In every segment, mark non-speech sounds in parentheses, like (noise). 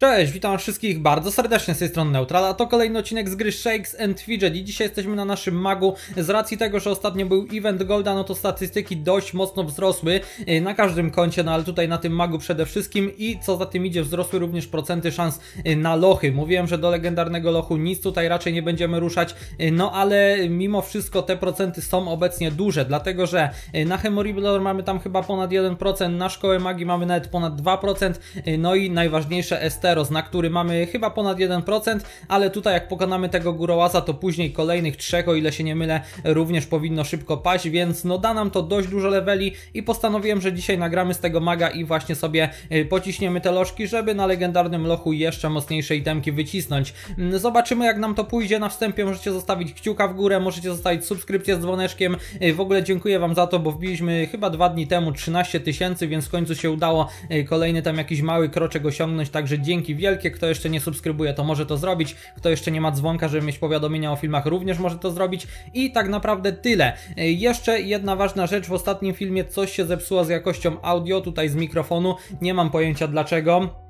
Cześć, witam wszystkich bardzo serdecznie z tej strony Neutral, a to kolejny odcinek z gry Shakes and Fidget i dzisiaj jesteśmy na naszym magu. Z racji tego, że ostatnio był event Golda, no to statystyki dość mocno wzrosły y, na każdym koncie, no ale tutaj na tym magu przede wszystkim i co za tym idzie wzrosły również procenty szans y, na lochy. Mówiłem, że do legendarnego lochu nic tutaj raczej nie będziemy ruszać, y, no ale mimo wszystko te procenty są obecnie duże, dlatego że na Hemoribler mamy tam chyba ponad 1%, na Szkołę Magii mamy nawet ponad 2%, no i najważniejsze ST Westeros, na który mamy chyba ponad 1%, ale tutaj jak pokonamy tego Gurołaza, to później kolejnych trzech, o ile się nie mylę, również powinno szybko paść, więc no da nam to dość dużo leveli i postanowiłem, że dzisiaj nagramy z tego maga i właśnie sobie y, pociśniemy te lożki, żeby na legendarnym lochu jeszcze mocniejsze itemki wycisnąć. Mm, zobaczymy jak nam to pójdzie na wstępie, możecie zostawić kciuka w górę, możecie zostawić subskrypcję z dzwoneczkiem, y, w ogóle dziękuję Wam za to, bo wbiliśmy chyba dwa dni temu 13 tysięcy, więc w końcu się udało y, kolejny tam jakiś mały kroczek osiągnąć, także dzięki dzięki wielkie. Kto jeszcze nie subskrybuje, to może to zrobić. Kto jeszcze nie ma dzwonka, żeby mieć powiadomienia o filmach, również może to zrobić. I tak naprawdę tyle. E, jeszcze jedna ważna rzecz. W ostatnim filmie coś się zepsuło z jakością audio, tutaj z mikrofonu. Nie mam pojęcia dlaczego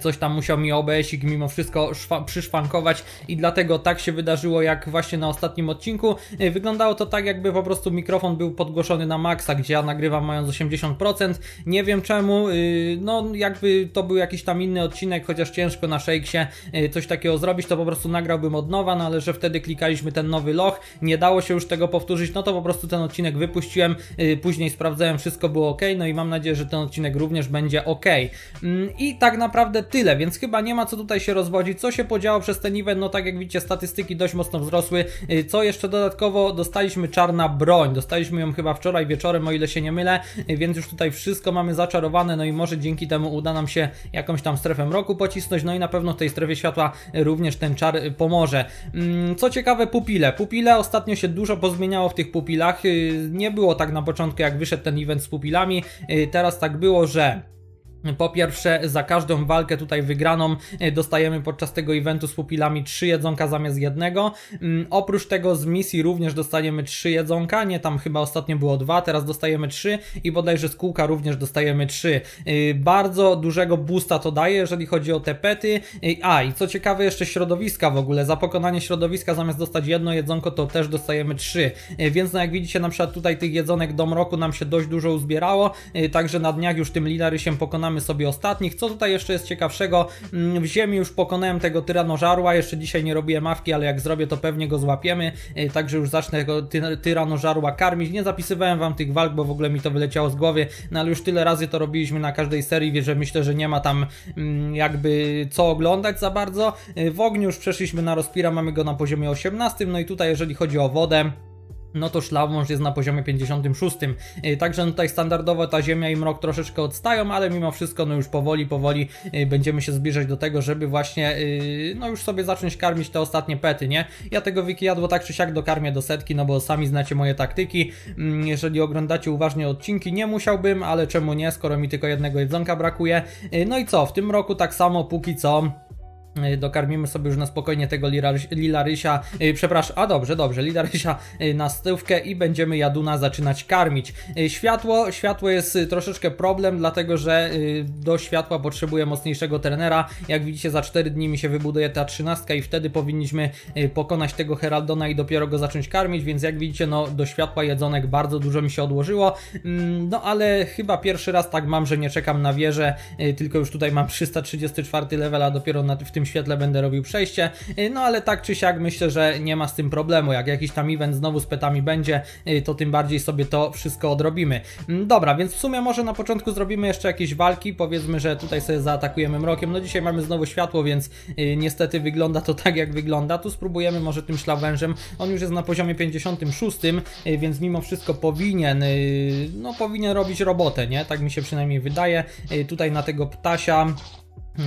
coś tam musiał mi OBS-ik mimo wszystko przyszwankować i dlatego tak się wydarzyło jak właśnie na ostatnim odcinku. E, wyglądało to tak jakby po prostu mikrofon był podgłoszony na maksa, gdzie ja nagrywam mając 80%. Nie wiem czemu, y, no jakby to był jakiś tam inny odcinek, chociaż ciężko na Shakesie y, coś takiego zrobić, to po prostu nagrałbym od nowa, no ale że wtedy klikaliśmy ten nowy loch, nie dało się już tego powtórzyć, no to po prostu ten odcinek wypuściłem, później sprawdzałem, wszystko było ok, no i mam nadzieję, że ten odcinek również będzie ok. Mm, I tak naprawdę naprawdę tyle, więc chyba nie ma co tutaj się rozwodzić. Co się podziało przez ten event? No tak jak widzicie, statystyki dość mocno wzrosły. Y, co jeszcze dodatkowo? Dostaliśmy czarna broń. Dostaliśmy ją chyba wczoraj wieczorem, o ile się nie mylę, y, więc już tutaj wszystko mamy zaczarowane, no i może dzięki temu uda nam się jakąś tam strefę mroku pocisnąć, no i na pewno w tej strefie światła również ten czar y, pomoże. Mm, co ciekawe, pupile. Pupile ostatnio się dużo pozmieniało w tych pupilach. Nie było tak na początku, jak wyszedł ten event z pupilami. Teraz tak było, że po pierwsze, za każdą walkę tutaj wygraną e, dostajemy podczas tego eventu z pupilami 3 jedzonka zamiast jednego. Mm, oprócz tego z misji również dostajemy 3 jedzonka, nie tam chyba ostatnio było 2, teraz dostajemy 3 i bodajże z kółka również dostajemy 3. E, bardzo dużego boosta to daje, jeżeli chodzi o te pety. E, a i co ciekawe jeszcze środowiska w ogóle, za pokonanie środowiska zamiast dostać jedno jedzonko to też dostajemy 3. Więc no jak widzicie na przykład tutaj tych jedzonek dom roku nam się dość dużo uzbierało, także na dniach już tym lidery się pokonamy pokonamy sobie ostatnich. Co tutaj jeszcze jest ciekawszego? Mm, w ziemi już pokonałem tego tyranożarła, jeszcze dzisiaj nie robiłem mawki, ale jak zrobię to pewnie go złapiemy, y, także już zacznę tego ty tyranożarła karmić. Nie zapisywałem wam tych walk, bo w ogóle mi to wyleciało z głowy, no ale już tyle razy to robiliśmy na każdej serii, że myślę, że nie ma tam mm, jakby co oglądać za bardzo. Y, w ogniu już przeszliśmy na Rospira, mamy go na poziomie 18, no i tutaj jeżeli chodzi o wodę, no to szlawmąż jest na poziomie 56. Y, także no tutaj standardowo ta Ziemia i Mrok troszeczkę odstają, ale mimo wszystko no już powoli, powoli y, będziemy się zbliżać do tego, żeby właśnie y, no już sobie zacząć karmić te ostatnie pety, nie? Ja tego wiki jadło tak czy siak dokarmię do setki, no bo sami znacie moje taktyki. Mm, jeżeli oglądacie uważnie odcinki, nie musiałbym, ale czemu nie, skoro mi tylko jednego jedzonka brakuje. No i co, w tym roku tak samo póki co dokarmimy sobie już na spokojnie tego Lilarysia, yy, przepraszam, a dobrze, dobrze, Lilarysia yy, na stówkę i będziemy Jaduna zaczynać karmić. Światło, światło jest y, troszeczkę problem, dlatego że y, do światła potrzebuję mocniejszego trenera. Jak widzicie za 4 dni mi się wybuduje ta 13 i wtedy powinniśmy pokonać tego Heraldona i dopiero go zacząć karmić, więc jak widzicie no do światła jedzonek bardzo dużo mi się odłożyło. Mm, no ale chyba pierwszy raz tak mam, że nie czekam na wieżę, tylko już tutaj mam (laughs) 334 level, a dopiero na, w tym świetle będę robił przejście, y, no ale tak czy siak myślę, że nie ma z tym problemu, jak jakiś tam event znowu z petami będzie, y, to tym bardziej sobie to wszystko odrobimy. Mm, dobra, więc w sumie może na początku zrobimy jeszcze jakieś walki, powiedzmy, że tutaj sobie zaatakujemy mrokiem, no dzisiaj mamy znowu światło, więc y, niestety wygląda to tak jak wygląda, tu spróbujemy może tym szlawężem, on już jest na poziomie 56, więc mimo wszystko powinien, no powinien robić robotę, nie? Tak mi się przynajmniej wydaje, tutaj na tego ptasia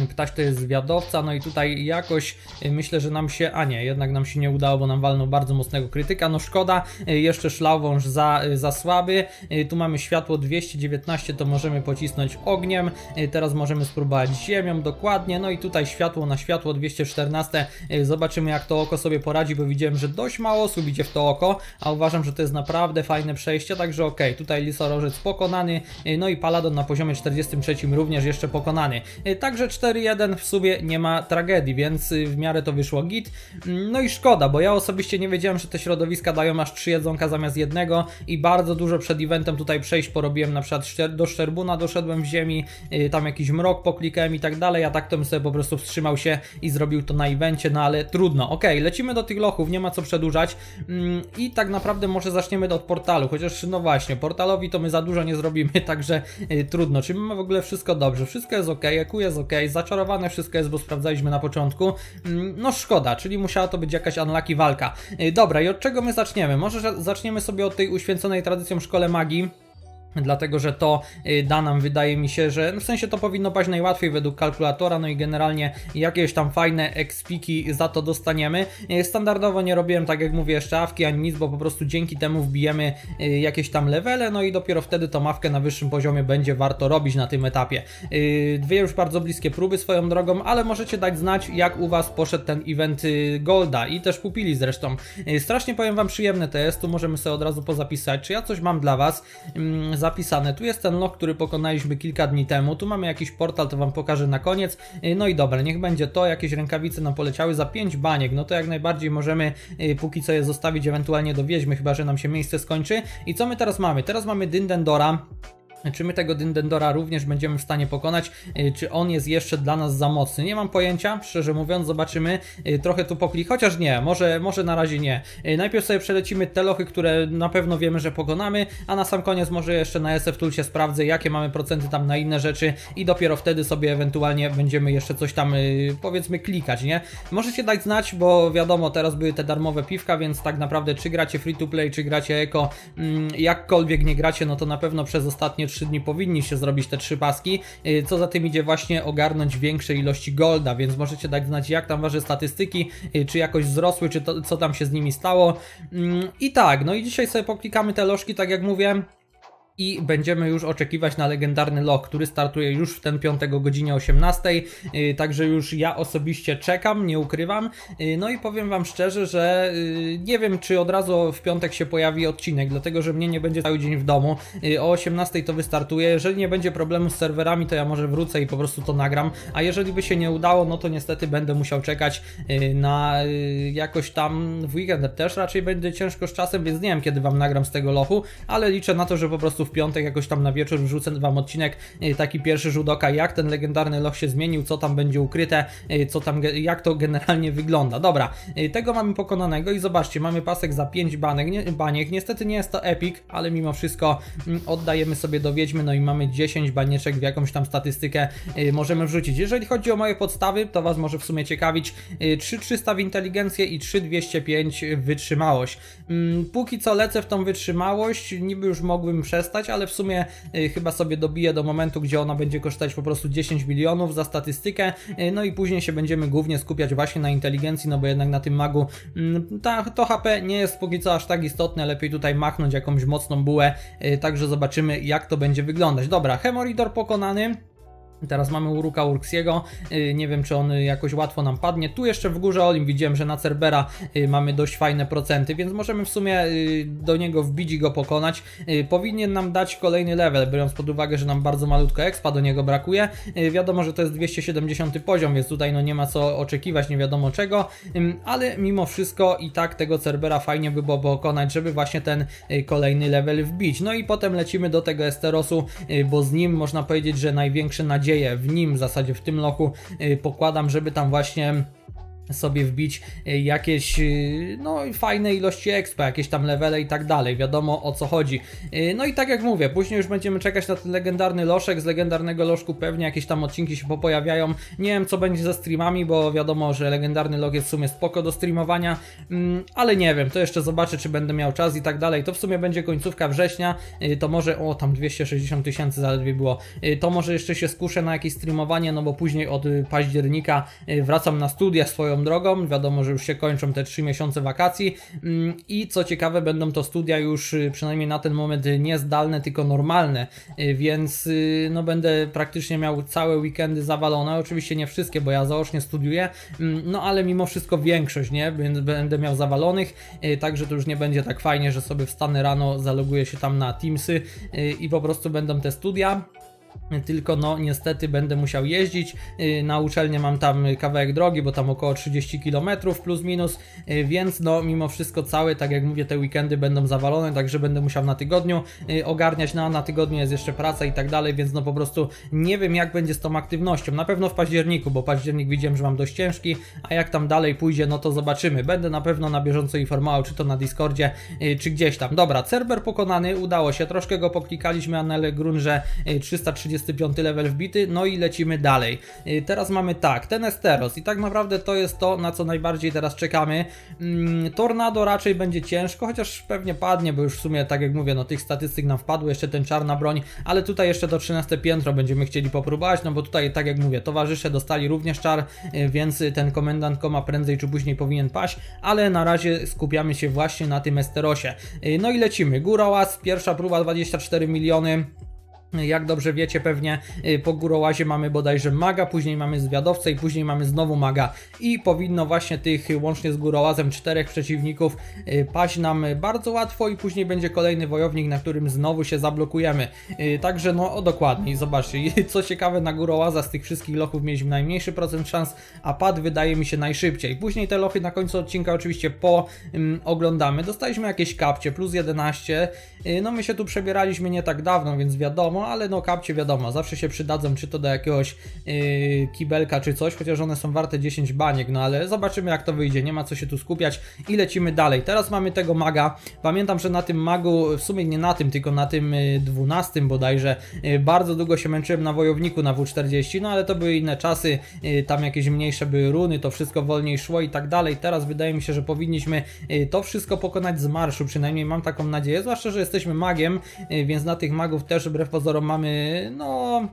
ptaś to jest zwiadowca, no i tutaj jakoś y, myślę, że nam się, a nie, jednak nam się nie udało, bo nam walnął bardzo mocnego krytyka, no szkoda, y, jeszcze szlałwąż za, y, za słaby, tu mamy światło 219, to możemy pocisnąć ogniem, teraz możemy spróbować ziemią dokładnie, no i tutaj światło na światło 214, zobaczymy jak to oko sobie poradzi, bo widziałem, że dość mało osób idzie w to oko, a uważam, że to jest naprawdę fajne przejście, także ok, tutaj lisorożec pokonany, no i paladon na poziomie 43 również jeszcze pokonany, także 4-1 w sumie nie ma tragedii, więc y, w miarę to wyszło git. No i szkoda, bo ja osobiście nie wiedziałem, że te środowiska dają aż 3 jedzonka zamiast jednego i bardzo dużo przed eventem tutaj przejść porobiłem, na przykład do Szczerbuna doszedłem w ziemi, y, tam jakiś mrok poklikałem i tak dalej, a tak to bym sobie po prostu wstrzymał się i zrobił to na evencie, no ale trudno. Okej, lecimy do tych lochów, nie ma co przedłużać Mm, i tak naprawdę może zaczniemy od portalu, chociaż no właśnie, portalowi to my za dużo nie zrobimy, (laughs) także y, trudno. Czy mamy w ogóle wszystko dobrze? Wszystko jest ok, EQ jest ok, zaczarowane wszystko jest, bo sprawdzaliśmy na początku. Mm, No szkoda, czyli musiała to być jakaś unlucky walka. Y, Dobra, i od czego my zaczniemy? Może że- zaczniemy sobie od tej uświęconej tradycją szkole magii. Dlatego, że to y, da nam, wydaje mi się, że no w sensie to powinno paść najłatwiej według kalkulatora, no i generalnie jakieś tam fajne expiki za to dostaniemy. Y, Standardowo nie robiłem, tak jak mówię, jeszcze awki ani nic, bo po prostu dzięki temu wbijemy y, jakieś tam levele, no i dopiero wtedy tą mawkę na wyższym poziomie będzie warto robić na tym etapie. Dwie już bardzo bliskie próby swoją drogą, ale możecie dać znać, jak u Was poszedł ten event Golda i też pupili zresztą. Strasznie powiem Wam przyjemny to jest, tu możemy sobie od razu pozapisać, czy ja coś mam dla Was mm, zapisane. Tu jest ten log, który pokonaliśmy kilka dni temu, tu mamy jakiś portal, to Wam pokażę na koniec. Y, No i dobra, niech będzie to, jakieś rękawice nam poleciały za 5 baniek, no to jak najbardziej możemy y, póki co je zostawić ewentualnie do wiedźmy, chyba że nam się miejsce skończy. I co my teraz mamy? Teraz mamy Dyndendora. Czy my tego Dyndendora również będziemy w stanie pokonać? Y, Czy on jest jeszcze dla nas za mocny? Nie mam pojęcia, szczerze mówiąc, zobaczymy. Y, Trochę tu poklik, chociaż nie, może, może na razie nie. Y, Najpierw sobie przelecimy te lochy, które na pewno wiemy, że pokonamy, a na sam koniec może jeszcze na SF Toolsie sprawdzę, jakie mamy procenty tam na inne rzeczy i dopiero wtedy sobie ewentualnie będziemy jeszcze coś tam, powiedzmy, klikać, nie? Możecie dać znać, bo wiadomo, teraz były te darmowe piwka, więc tak naprawdę czy gracie free to play, czy gracie eko, mm, jakkolwiek nie gracie, no to na pewno przez ostatnie 3 dni powinniście zrobić te trzy paski. Y, Co za tym idzie właśnie ogarnąć większe ilości golda, więc możecie dać znać jak tam wasze statystyki, y, czy jakoś wzrosły, czy to, co tam się z nimi stało. Mm, I tak, no i dzisiaj sobie poklikamy te lożki, tak jak mówię i będziemy już oczekiwać na legendarny log, który startuje już w ten piątek o godzinie 18. Yy, także już ja osobiście czekam, nie ukrywam. Yy, no i powiem Wam szczerze, że yy, nie wiem, czy od razu w piątek się pojawi odcinek, dlatego że mnie nie będzie cały dzień w domu. O 18 to wystartuje. Jeżeli nie będzie problemu z serwerami, to ja może wrócę i po prostu to nagram. A jeżeli by się nie udało, no to niestety będę musiał czekać na jakoś tam w weekend też raczej będzie ciężko z czasem, więc nie wiem kiedy Wam nagram z tego lochu, ale liczę na to, że po prostu w piątek jakoś tam na wieczór wrzucę Wam odcinek, yy, taki pierwszy rzut oka, jak ten legendarny loch się zmienił, co tam będzie ukryte, yy, co tam, jak to generalnie wygląda. Dobra, yy, tego mamy pokonanego i zobaczcie, mamy pasek za 5 banek, nie, baniek, niestety nie jest to epic, ale mimo wszystko mm, oddajemy sobie do Wiedźmy, no i mamy 10 banieczek w jakąś tam statystykę możemy wrzucić. Jeżeli chodzi o moje podstawy, to Was może w sumie ciekawić, yy, 3300 w inteligencję i 3205 w wytrzymałość. Mm, Póki co lecę w tą wytrzymałość, niby już mogłbym ale w sumie y, chyba sobie dobiję do momentu, gdzie ona będzie kosztować po prostu 10 milionów za statystykę, y, no i później się będziemy głównie skupiać właśnie na inteligencji, no bo jednak na tym magu mm, ta, to HP nie jest póki co aż tak istotne, lepiej tutaj machnąć jakąś mocną bułę, y, także zobaczymy jak to będzie wyglądać. Dobra, Hemoridor pokonany. Teraz mamy Uruka Urksiego, yy, nie wiem czy on y, jakoś łatwo nam padnie. Tu jeszcze w górze Olim widziałem, że na Cerbera y, mamy dość fajne procenty, więc możemy w sumie y, do niego wbić i go pokonać. Y, Powinien nam dać kolejny level, biorąc pod uwagę, że nam bardzo malutko expa do niego brakuje. Y, Wiadomo, że to jest 270 poziom, więc tutaj no nie ma co oczekiwać, nie wiadomo czego, ale mimo wszystko i tak tego Cerbera fajnie by było pokonać, żeby właśnie ten y, kolejny level wbić. No i potem lecimy do tego Esterosu, y, bo z nim można powiedzieć, że największe nadzieje w nim, w zasadzie w tym lochu y, pokładam, żeby tam właśnie sobie wbić y, jakieś y, no fajne ilości expa, jakieś tam levele i tak dalej, wiadomo o co chodzi. Y, No i tak jak mówię, później już będziemy czekać na ten legendarny loszek, z legendarnego lożku pewnie jakieś tam odcinki się popojawiają. Nie wiem co będzie ze streamami, bo wiadomo, że legendarny log jest w sumie spoko do streamowania, mm, ale nie wiem, to jeszcze zobaczę czy będę miał czas i tak dalej. To w sumie będzie końcówka września, to może, o tam 260 tysięcy zaledwie było, to może jeszcze się skuszę na jakieś streamowanie, no bo później od października wracam na studia swoją drogą, wiadomo, że już się kończą te 3 miesiące wakacji. Mm, i co ciekawe będą to studia już y, przynajmniej na ten moment y, nie zdalne, tylko normalne, y, więc no będę praktycznie miał całe weekendy zawalone, oczywiście nie wszystkie, bo ja zaocznie studiuję, mm, no ale mimo wszystko większość, nie, Bę- będę miał zawalonych, także to już nie będzie tak fajnie, że sobie wstanę rano, zaloguję się tam na Teamsy i po prostu będą te studia. Tylko no niestety będę musiał jeździć. Y, na uczelnię mam tam kawałek drogi, bo tam około 30 km plus minus, y, więc no mimo wszystko całe, tak jak mówię, te weekendy będą zawalone, także będę musiał na tygodniu y, ogarniać, no a na tygodniu jest jeszcze praca i tak dalej, więc no po prostu nie wiem jak będzie z tą aktywnością. Na pewno w październiku, bo październik widziałem, że mam dość ciężki, a jak tam dalej pójdzie, no to zobaczymy. Będę na pewno na bieżąco informował, czy to na Discordzie, czy gdzieś tam. Dobra, serwer pokonany, udało się, troszkę go poklikaliśmy, Anele Grunże 330 25 level wbity, no i lecimy dalej. Y, teraz mamy tak, ten Esteros i tak naprawdę to jest to, na co najbardziej teraz czekamy. Mm, tornado raczej będzie ciężko, chociaż pewnie padnie, bo już w sumie, tak jak mówię, no tych statystyk nam wpadło, jeszcze ten czarna broń, ale tutaj jeszcze do 13 piętro będziemy chcieli popróbować, no bo tutaj, tak jak mówię, towarzysze dostali również czar, y, więc ten komendant koma prędzej czy później powinien paść, ale na razie skupiamy się właśnie na tym Esterosie. Y, no i lecimy. Górołaz, pierwsza próba 24 miliony. Jak dobrze wiecie pewnie y, po górołazie mamy bodajże maga, później mamy zwiadowcę i później mamy znowu maga i powinno właśnie tych łącznie z górołazem czterech przeciwników y, paść nam bardzo łatwo i później będzie kolejny wojownik, na którym znowu się zablokujemy. Y, także no o dokładniej, zobaczcie, (laughs) co ciekawe na górołaza z tych wszystkich lochów mieliśmy najmniejszy procent szans, a pad wydaje mi się najszybciej. Później te lochy na końcu odcinka oczywiście po um, oglądamy. Dostaliśmy jakieś kapcie, plus 11, no my się tu przebieraliśmy nie tak dawno, więc wiadomo, ale no kapcie wiadomo, zawsze się przydadzą, czy to do jakiegoś yy, kibelka, czy coś, chociaż one są warte 10 baniek, no ale zobaczymy jak to wyjdzie, nie ma co się tu skupiać i lecimy dalej. Teraz mamy tego maga, pamiętam, że na tym magu, w sumie nie na tym, tylko na tym 12 yy, bodajże, yy, bardzo długo się męczyłem na wojowniku na W40, no ale to były inne czasy, yy, tam jakieś mniejsze były runy, to wszystko wolniej szło i tak dalej. Teraz wydaje mi się, że powinniśmy yy, to wszystko pokonać z marszu, przynajmniej mam taką nadzieję, zwłaszcza, że jesteśmy magiem, yy, więc na tych magów też wbrew pozorom pozorom mamy, no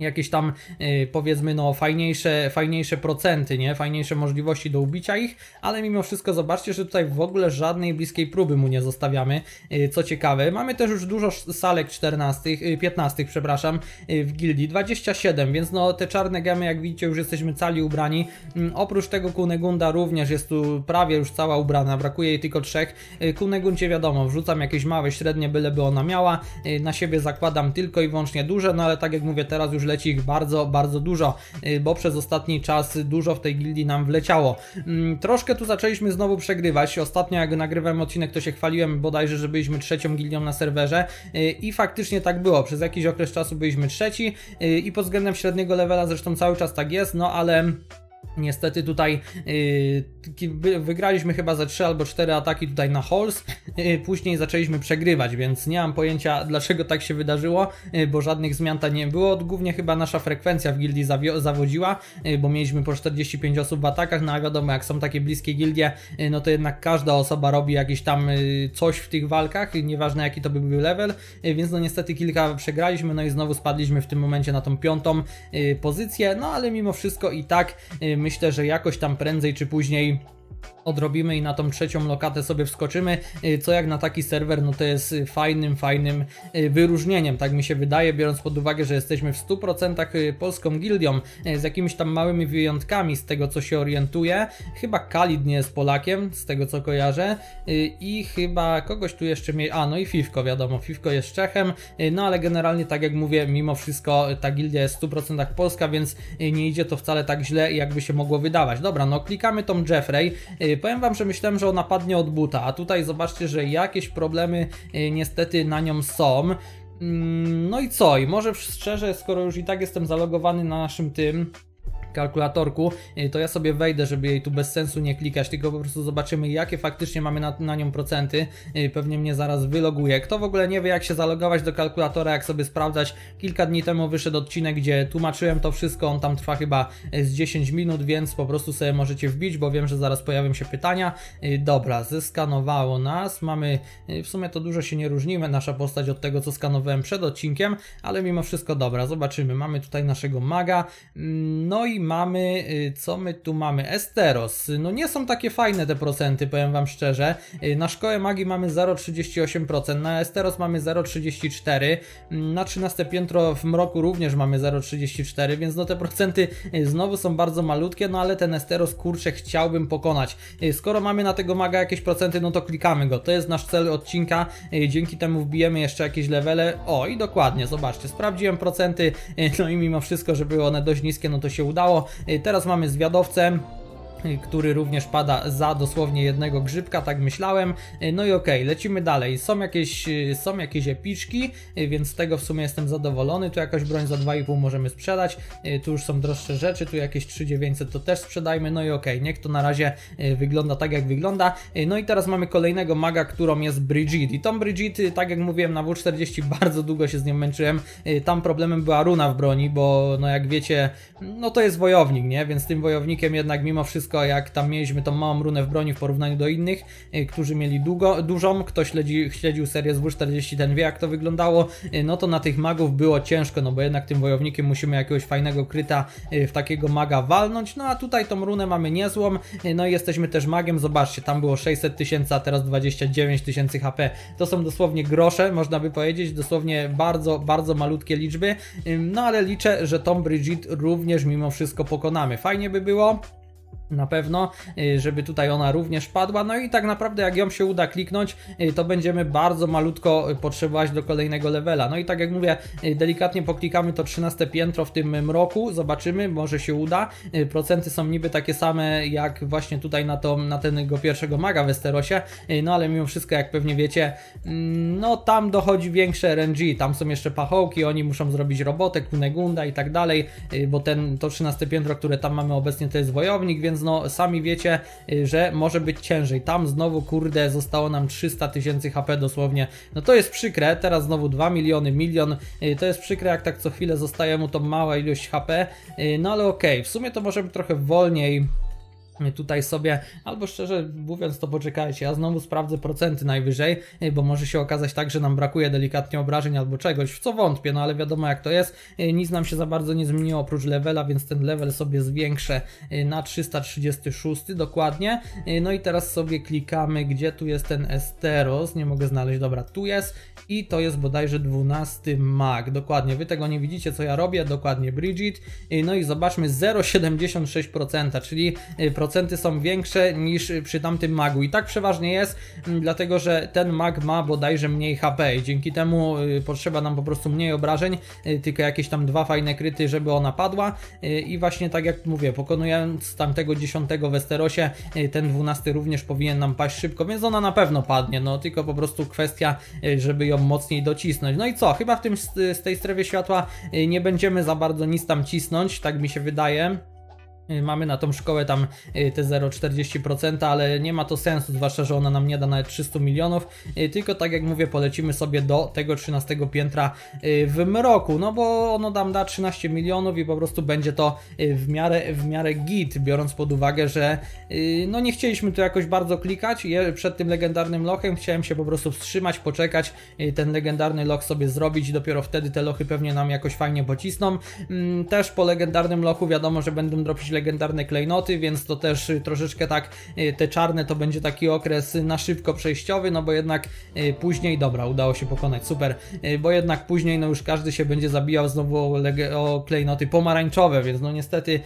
jakieś tam yy, powiedzmy no fajniejsze, fajniejsze procenty, nie? Fajniejsze możliwości do ubicia ich, ale mimo wszystko zobaczcie, że tutaj w ogóle żadnej bliskiej próby mu nie zostawiamy, yy, co ciekawe. Mamy też już dużo salek 14, yy, 15, przepraszam, yy, w gildii, 27, więc no te czarne gemy jak widzicie już jesteśmy cali ubrani. Yy, oprócz tego Kunegunda również jest tu prawie już cała ubrana, brakuje jej tylko trzech. Kuneguncie wiadomo, wrzucam jakieś małe, średnie, byleby ona miała, na siebie zakładam tylko i wyłącznie duże, no ale tak jak mówię, teraz już leci ich bardzo, bardzo dużo, y, bo przez ostatni czas dużo w tej gildii nam wleciało. Mm, troszkę tu zaczęliśmy znowu przegrywać. Ostatnio jak nagrywałem odcinek, to się chwaliłem bodajże, że byliśmy trzecią gildią na serwerze y, i faktycznie tak było. Przez jakiś okres czasu byliśmy trzeci y, i pod względem średniego levela zresztą cały czas tak jest, no ale Niestety tutaj yy, wygraliśmy chyba ze 3 albo 4 ataki tutaj na Halls, yy, później zaczęliśmy przegrywać, więc nie mam pojęcia dlaczego tak się wydarzyło, yy, bo żadnych zmian tam nie było, głównie chyba nasza frekwencja w gildii zawodziła, y, bo mieliśmy po 45 osób w atakach, no a wiadomo jak są takie bliskie gildie, y, no to jednak każda osoba robi jakieś tam y, coś w tych walkach, nieważne jaki to by był level, więc no niestety kilka przegraliśmy, no i znowu spadliśmy w tym momencie na tą piątą pozycję, no ale mimo wszystko i tak myślę, że jakoś tam prędzej czy później odrobimy i na tą trzecią lokatę sobie wskoczymy, y, co jak na taki serwer, no to jest fajnym, fajnym y, wyróżnieniem, tak mi się wydaje, biorąc pod uwagę, że jesteśmy w 100% y, polską gildią, z jakimiś tam małymi wyjątkami z tego, co się orientuje. Chyba Kalid nie jest Polakiem, z tego, co kojarzę. I chyba kogoś tu jeszcze mieli, a no i Fifko, wiadomo, Fifko jest Czechem, no ale generalnie, tak jak mówię, mimo wszystko ta gildia jest w 100% polska, więc nie idzie to wcale tak źle, jakby się mogło wydawać. Dobra, no klikamy tą Jeffrey, Powiem Wam, że myślałem, że ona padnie od buta, a tutaj zobaczcie, że jakieś problemy y, niestety na nią są. Mm, no i co? I może szczerze, skoro już i tak jestem zalogowany na naszym tym, kalkulatorku, y, to ja sobie wejdę, żeby jej tu bez sensu nie klikać, tylko po prostu zobaczymy jakie faktycznie mamy na, na nią procenty. Y, pewnie mnie zaraz wyloguje. Kto w ogóle nie wie jak się zalogować do kalkulatora, jak sobie sprawdzać, kilka dni temu wyszedł odcinek, gdzie tłumaczyłem to wszystko, on tam trwa chyba y, z 10 minut, więc po prostu sobie możecie wbić, bo wiem, że zaraz pojawią się pytania. Dobra, zeskanowało nas, mamy, w sumie to dużo się nie różnimy, nasza postać od tego, co skanowałem przed odcinkiem, ale mimo wszystko dobra, zobaczymy. Mamy tutaj naszego maga, mm, no i mamy, y, co my tu mamy? Esteros. No nie są takie fajne te procenty, powiem wam szczerze. Y, na szkołę magii mamy 0,38%, na Esteros mamy 0,34%, mm, na 13 piętro w mroku również mamy 0,34%, więc no te procenty y, znowu są bardzo malutkie, no ale ten Esteros kurczę chciałbym pokonać. Skoro mamy na tego maga jakieś procenty, no to klikamy go. To jest nasz cel odcinka, dzięki temu wbijemy jeszcze jakieś levele. O i dokładnie, zobaczcie, sprawdziłem procenty, no i mimo wszystko, że były one dość niskie, no to się udało. Teraz mamy zwiadowcę który również pada za dosłownie jednego grzybka, tak myślałem. No i okej, okay, lecimy dalej. Są jakieś, są jakieś epiczki, więc z tego w sumie jestem zadowolony. Tu jakaś broń za 2,5 możemy sprzedać. Tu już są droższe rzeczy, tu jakieś 3900 to też sprzedajmy. No i okej, okay, niech to na razie wygląda tak jak wygląda. No i teraz mamy kolejnego maga, którą jest Brigitte. I tą Brigitte, tak jak mówiłem na W40 (laughs) bardzo długo się z nią męczyłem. Tam problemem była runa w broni, bo no jak wiecie, no to jest wojownik, nie? Więc tym wojownikiem jednak mimo wszystko jak tam mieliśmy tą małą runę w broni w porównaniu do innych, y, którzy mieli długo, dużą, kto śledzi, śledził serię z W40, ten wie jak to wyglądało, y, no to na tych magów było ciężko, no bo jednak tym wojownikiem musimy jakiegoś fajnego kryta y, w takiego maga walnąć, no a tutaj tą runę mamy niezłą, no i jesteśmy też magiem, zobaczcie, tam było 600 tysięcy, a teraz 29 tysięcy HP, to są dosłownie grosze, można by powiedzieć, dosłownie bardzo, bardzo malutkie liczby, no ale liczę, że tą Brigitte również mimo wszystko pokonamy. Fajnie by było, na pewno, y, żeby tutaj ona również padła. No i tak naprawdę jak ją się uda kliknąć, y, to będziemy bardzo malutko potrzebować do kolejnego levela. No i tak jak mówię, y, delikatnie poklikamy to 13 piętro w tym mroku, zobaczymy, może się uda. Procenty są niby takie same jak właśnie tutaj na, to, na tego pierwszego maga w Esterosie, no ale mimo wszystko jak pewnie wiecie, mm, no tam dochodzi większe RNG, tam są jeszcze pachołki, oni muszą zrobić robotę, kunegunda i tak dalej, bo ten, to 13 piętro, które tam mamy obecnie to jest wojownik, więc no sami wiecie, y, że może być ciężej. Tam znowu, kurde, zostało nam 300 tysięcy HP dosłownie. No to jest przykre, teraz znowu 2 miliony, milion. Y, to jest przykre, jak tak co chwilę zostaje mu to mała ilość HP. Y, no ale okej, okay. w sumie to możemy trochę wolniej tutaj sobie, albo szczerze mówiąc to poczekajcie, ja znowu sprawdzę procenty najwyżej, bo może się okazać tak, że nam brakuje delikatnie obrażeń albo czegoś, w co wątpię, no ale wiadomo jak to jest, nic nam się za bardzo nie zmieniło oprócz levela, więc ten level sobie zwiększę na 336 dokładnie, no i teraz sobie klikamy, gdzie tu jest ten Esteros, nie mogę znaleźć, dobra, tu jest i to jest bodajże 12 mag, dokładnie, wy tego nie widzicie co ja robię, dokładnie Bridget, no i zobaczmy 0,76%, czyli procenty są większe niż przy tamtym magu. I tak przeważnie jest, mm, dlatego że ten mag ma bodajże mniej HP i dzięki temu y, potrzeba nam po prostu mniej obrażeń, y, tylko jakieś tam dwa fajne kryty, żeby ona padła. Y, i właśnie tak jak mówię, pokonując tamtego 10 w Esterosie, ten 12 również powinien nam paść szybko, więc ona na pewno padnie, no tylko po prostu kwestia, żeby ją mocniej docisnąć. No i co, chyba w tym z tej strefie światła nie będziemy za bardzo nic tam cisnąć, tak mi się wydaje. Y, mamy na tą szkołę tam y, te 0,40%, ale nie ma to sensu, zwłaszcza, że ona nam nie da nawet 300 milionów, y, tylko tak jak mówię, polecimy sobie do tego 13 piętra w mroku, no bo ono nam da 13 milionów i po prostu będzie to w miarę, w miarę git, biorąc pod uwagę, że no nie chcieliśmy tu jakoś bardzo klikać przed tym legendarnym lochem, chciałem się po prostu wstrzymać, poczekać, ten legendarny loch sobie zrobić i dopiero wtedy te lochy pewnie nam jakoś fajnie pocisną. Mm, też po legendarnym lochu wiadomo, że będą dropić legendarne klejnoty, więc to też y, troszeczkę tak y, te czarne to będzie taki okres na szybko przejściowy, no bo jednak y, później, dobra, udało się pokonać, super, bo jednak później no już każdy się będzie zabijał znowu o, o klejnoty pomarańczowe, więc no niestety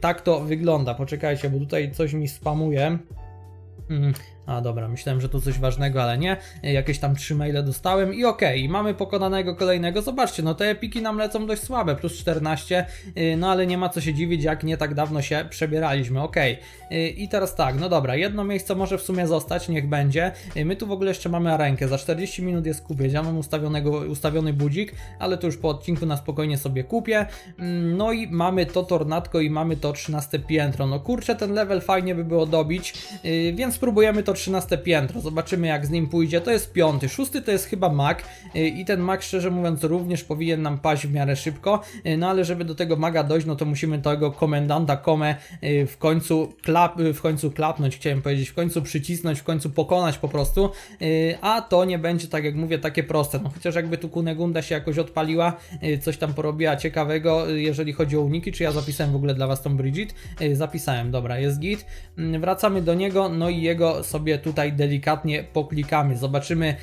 tak to wygląda. Poczekajcie, bo tutaj coś mi spamuje. A dobra, myślałem, że to coś ważnego, ale nie. Jakieś tam trzy maile dostałem i okej, okay, mamy pokonanego kolejnego. Zobaczcie, no te epiki nam lecą dość słabe, plus 14, y, no ale nie ma co się dziwić, jak nie tak dawno się przebieraliśmy, okej. Okay. I teraz tak, no dobra, jedno miejsce może w sumie zostać, niech będzie. Y, my tu w ogóle jeszcze mamy arenkę, za 40 minut jest kupiec, ja mam ustawionego, ustawiony budzik, ale to już po odcinku na spokojnie sobie kupię. Mm, no i mamy to tornadko i mamy to 13 piętro. No kurczę, ten level fajnie by było dobić, y, więc spróbujemy to 13 piętro, zobaczymy jak z nim pójdzie, to jest piąty, szósty to jest chyba mag. I ten mag szczerze mówiąc również powinien nam paść w miarę szybko, no ale żeby do tego maga dojść, no to musimy tego komendanta Kome w końcu, klap, w końcu klapnąć, chciałem powiedzieć, w końcu przycisnąć, w końcu pokonać po prostu, a to nie będzie tak jak mówię takie proste, no chociaż jakby tu Kunegunda się jakoś odpaliła, coś tam porobiła ciekawego, jeżeli chodzi o uniki, czy ja zapisałem w ogóle dla Was tą Bridget, zapisałem, dobra, jest git, mm, wracamy do niego, no i jego sobie tutaj delikatnie poklikamy, zobaczymy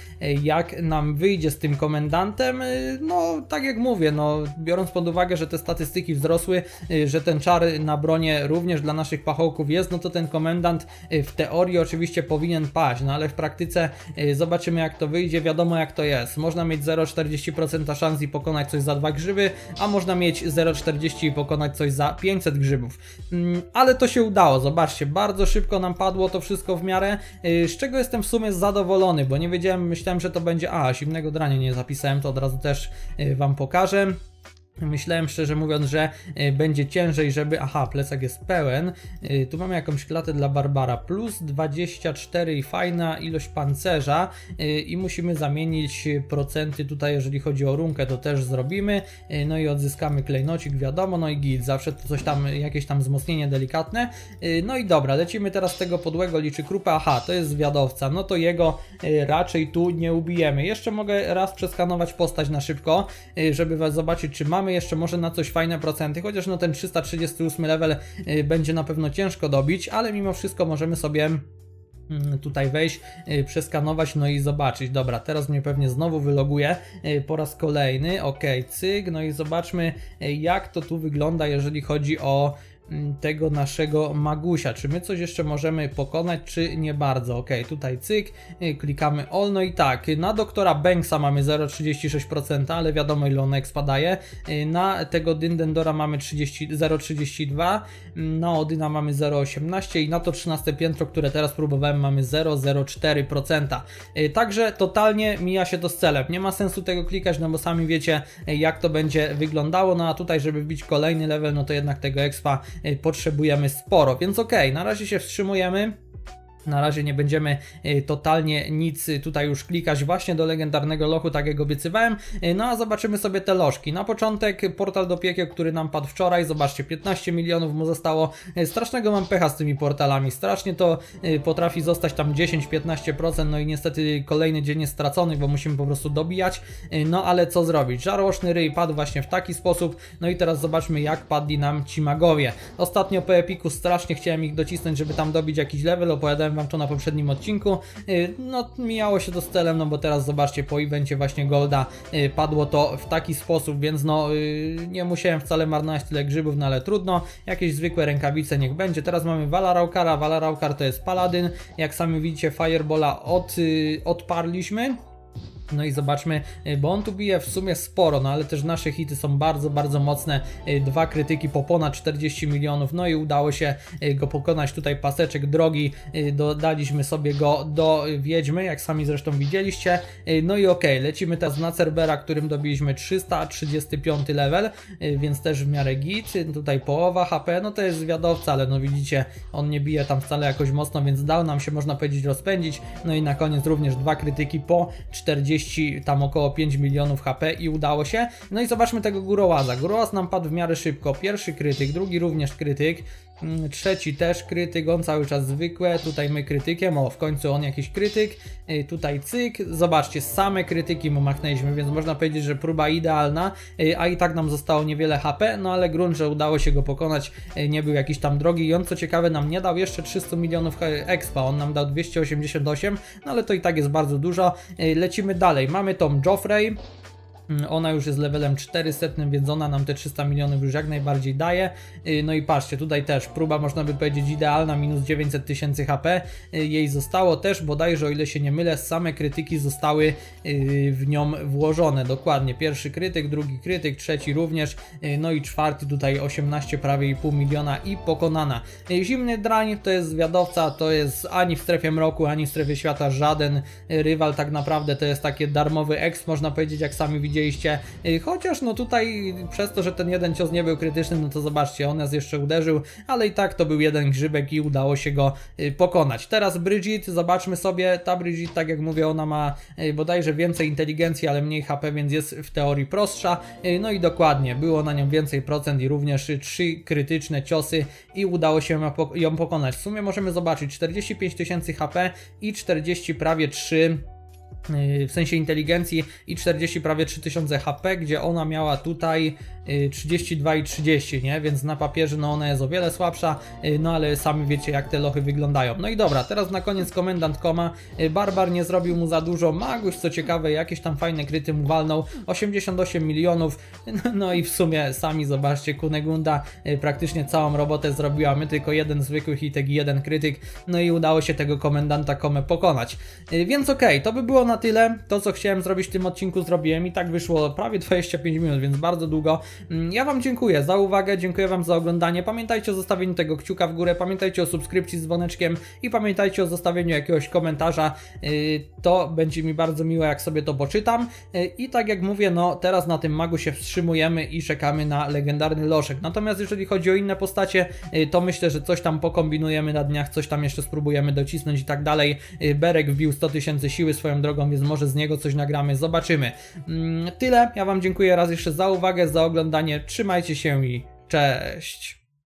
jak nam wyjdzie z tym komendantem, no tak jak mówię, no biorąc pod uwagę, że te statystyki wzrosły, że ten czar na bronie również dla naszych pachołków jest, no to ten komendant w teorii oczywiście powinien paść, no ale w praktyce zobaczymy jak to wyjdzie, wiadomo jak to jest, można mieć 0,40% szans i pokonać coś za dwa grzyby, a można mieć 0,40 i pokonać coś za 500 grzybów, mm, ale to się udało, zobaczcie, bardzo szybko nam padło to wszystko w miarę, z czego jestem w sumie zadowolony, bo nie wiedziałem, myślałem, że to będzie, a zimnego drania nie zapisałem, to od razu też Wam pokażę. Myślałem szczerze mówiąc, że y, będzie ciężej, żeby... Aha, plecak jest pełen. Y, tu mamy jakąś klatę dla Barbara. Plus 24 i fajna ilość pancerza. Y, I musimy zamienić procenty tutaj, jeżeli chodzi o runkę, to też zrobimy. No i odzyskamy klejnocik, wiadomo. No i git, zawsze to coś tam, jakieś tam wzmocnienie delikatne. No i dobra, lecimy teraz tego podłego liczy krupę. Aha, to jest zwiadowca. No to jego raczej tu nie ubijemy. Jeszcze mogę raz przeskanować postać na szybko, żeby zobaczyć, czy mamy mamy jeszcze może na coś fajne procenty, chociaż no ten 338 level y, będzie na pewno ciężko dobić, ale mimo wszystko możemy sobie mm, tutaj wejść, y, przeskanować, no i zobaczyć. Dobra, teraz mnie pewnie znowu wyloguje y, po raz kolejny. Ok, cyk, no i zobaczmy jak to tu wygląda, jeżeli chodzi o tego naszego Magusia. Czy my coś jeszcze możemy pokonać, czy nie bardzo? Ok, tutaj cyk, y, klikamy all, no i tak, na doktora Banksa mamy 0,36%, ale wiadomo ile on ekspadaje. Y, na tego Dindendora mamy 0,32, mm, na Odyna mamy 0,18 i na to 13 piętro, które teraz próbowałem mamy 0,04%. Y, także totalnie mija się to z celem. Nie ma sensu tego klikać, no bo sami wiecie jak to będzie wyglądało, no a tutaj żeby wbić kolejny level, no to jednak tego expa potrzebujemy sporo. Więc ok, na razie się wstrzymujemy. Na razie nie będziemy y, totalnie nic tutaj już klikać właśnie do legendarnego lochu, tak jak obiecywałem. Y, no a zobaczymy sobie te lożki. Na początek portal do piekieł, który nam padł wczoraj. Zobaczcie, 15 milionów mu zostało. Y, strasznego mam pecha z tymi portalami. Strasznie to potrafi zostać tam 10-15%. No i niestety kolejny dzień jest stracony, bo musimy po prostu dobijać. No ale co zrobić? Żarłoczny ryj padł właśnie w taki sposób. No i teraz zobaczmy jak padli nam ci magowie. Ostatnio po Epiku strasznie chciałem ich docisnąć, żeby tam dobić jakiś level. Opowiadałem wam to na poprzednim odcinku. Y, no, mijało się to z celem, no bo teraz zobaczcie, po evencie właśnie Golda y, padło to w taki sposób, więc no, y, nie musiałem wcale marnować tyle grzybów, no ale trudno. Jakieś zwykłe rękawice niech będzie. Teraz mamy Valaraukara. Valaraukar to jest paladyn. Jak sami widzicie, Firebola od, odparliśmy. No i zobaczmy, y, bo on tu bije w sumie sporo, no ale też nasze hity są bardzo, bardzo mocne. Y, dwa krytyki po ponad 40 milionów, no i udało się y, go pokonać. Tutaj paseczek drogi, dodaliśmy sobie go do Wiedźmy, jak sami zresztą widzieliście. No i okej, okay, lecimy teraz na Cerbera, którym dobiliśmy 335 level, więc też w miarę git. Tutaj połowa HP, no to jest zwiadowca, ale no widzicie, on nie bije tam wcale jakoś mocno, więc dał nam się, można powiedzieć, rozpędzić. No i na koniec również dwa krytyki po 40 30, tam około 5 milionów HP i udało się. No i zobaczmy tego Gurołaza. Gurołaz nam padł w miarę szybko. Pierwszy krytyk, drugi również krytyk. Mm, trzeci też krytyk, on cały czas zwykłe, tutaj my krytykiem, o w końcu on jakiś krytyk, y, tutaj cyk, zobaczcie, same krytyki mu machnęliśmy, więc można powiedzieć, że próba idealna, y, a i tak nam zostało niewiele HP, no ale grunt, że udało się go pokonać, y, nie był jakiś tam drogi. I on co ciekawe nam nie dał jeszcze 300 milionów expa, on nam dał 288, no ale to i tak jest bardzo dużo, lecimy dalej, mamy tą Joffrey, ona już jest levelem 400, więc ona nam te 300 milionów już jak najbardziej daje. Y, no i patrzcie, tutaj też próba można by powiedzieć idealna, minus 900 tysięcy HP. Y, jej zostało też bodajże, o ile się nie mylę, same krytyki zostały y, w nią włożone. Dokładnie, pierwszy krytyk, drugi krytyk, trzeci również, no i czwarty tutaj 18 prawie pół miliona i pokonana. Zimny drań to jest zwiadowca, to jest ani w strefie mroku, ani w strefie świata żaden rywal tak naprawdę, to jest takie darmowy eks, można powiedzieć, jak sami widzicie widzieliście. Y, Chociaż no tutaj przez to, że ten jeden cios nie był krytyczny, no to zobaczcie, on nas jeszcze uderzył, ale i tak to był jeden grzybek i udało się go y, pokonać. Teraz Bridget, zobaczmy sobie, ta Bridget, tak jak mówię, ona ma y, bodajże więcej inteligencji, ale mniej HP, więc jest w teorii prostsza. No i dokładnie, było na nią więcej procent i również trzy krytyczne ciosy i udało się ją pokonać. W sumie możemy zobaczyć 45 tysięcy HP i 40 prawie 3 w sensie inteligencji i 40 prawie 3000 HP, gdzie ona miała tutaj y, 32 i 30, nie? Więc na papierze no ona jest o wiele słabsza, y, no ale sami wiecie jak te lochy wyglądają. No i dobra, teraz na koniec komendant Koma. Y, Barbar nie zrobił mu za dużo, Maguś co ciekawe jakieś tam fajne kryty mu walnął, 88 milionów, (laughs) no, i w sumie sami zobaczcie, Kunegunda y, praktycznie całą robotę zrobiła, my tylko jeden zwykły hitek i jeden krytyk, no i udało się tego komendanta Komę pokonać. Y, Więc okej, to by było na tyle. To, co chciałem zrobić w tym odcinku, zrobiłem i tak wyszło prawie 25 minut, więc bardzo długo. Mm, Ja Wam dziękuję za uwagę, dziękuję Wam za oglądanie. Pamiętajcie o zostawieniu tego kciuka w górę, pamiętajcie o subskrypcji z dzwoneczkiem i pamiętajcie o zostawieniu jakiegoś komentarza. Yy, To będzie mi bardzo miłe, jak sobie to poczytam. Yy, I tak jak mówię, no teraz na tym magu się wstrzymujemy i czekamy na legendarny loszek. Natomiast jeżeli chodzi o inne postacie, yy, to myślę, że coś tam pokombinujemy na dniach, coś tam jeszcze spróbujemy docisnąć i tak dalej. Berek wbił 100 tysięcy siły swoją drogą, więc może z niego coś nagramy, zobaczymy. Mm, Tyle, ja Wam dziękuję raz jeszcze za uwagę, za oglądanie, trzymajcie się i cześć!